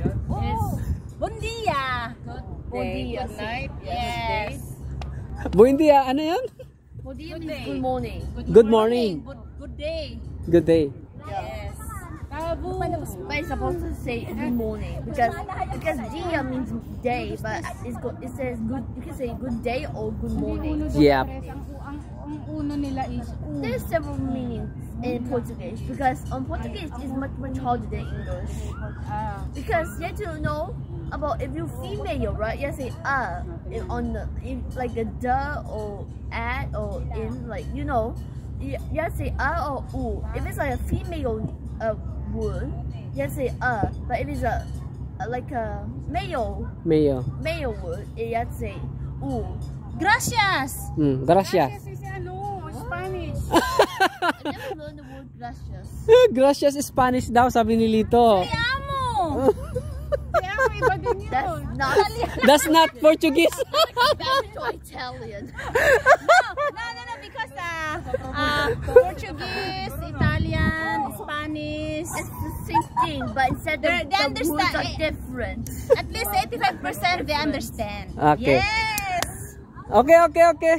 Oh, bon dia. Bon dia, good night. Yes. Buen dia, ano yun? Bon dia Good means day. good morning. Good morning. Good, good day. Good day. Yes. But it's supposed to say good morning because because dia means day, but it's go, it says good. You can say good day or good morning. Yep. Ang, ang, ang uno nila is u. There's several meanings in Portuguese because on Portuguese is much much harder than English Ah, because you have to know about if you female right you say uh in- on the in, like the the or at or in like you know you, you have to say uh or u if it's like a female uh word you have to say uh but if it's a, a like a male Mayo. male word you have to say u Gracias. Mm, gracias. kasi si ano, Spanish. I never learned the word gracias gracias Spanish daw, sabi ni Lito. Te amo. Kaya ang iba din yun. that's not That's not Portuguese. Spanish or Italian No, no, no, because uh, uh, Portuguese, Italian, Spanish, it's the same thing but instead the, They- they the words are understand. different at least 85% they understand. Okay. Yes. Okay, okay, okay.